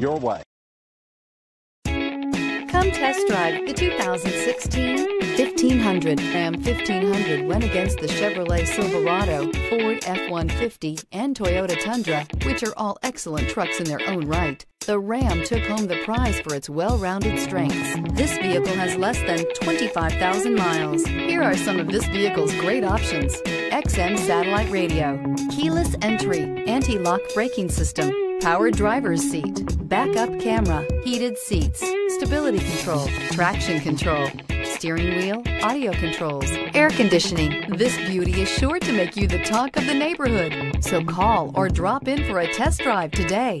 your way. Come test drive the 2016 1500. Ram 1500 went against the Chevrolet Silverado, Ford F-150, and Toyota Tundra, which are all excellent trucks in their own right. The Ram took home the prize for its well-rounded strengths. This vehicle has less than 25,000 miles. Here are some of this vehicle's great options. XM satellite radio, keyless entry, anti-lock braking system, power driver's seat, backup camera, heated seats, stability control, traction control, steering wheel, audio controls, air conditioning. This beauty is sure to make you the talk of the neighborhood. So call or drop in for a test drive today.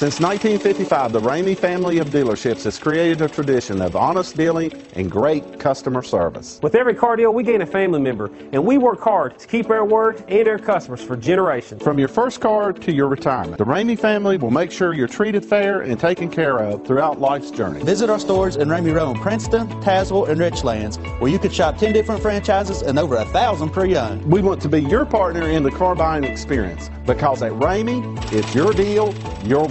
Since 1955, the Ramey family of dealerships has created a tradition of honest dealing and great customer service. With every car deal, we gain a family member, and we work hard to keep our word and our customers for generations. From your first car to your retirement, the Ramey family will make sure you're treated fair and taken care of throughout life's journey. Visit our stores in Ramey Road, Princeton, Tazewell, and Richlands, where you can shop 10 different franchises and over a thousand pre-owned. We want to be your partner in the car buying experience because at Ramey, it's your deal, your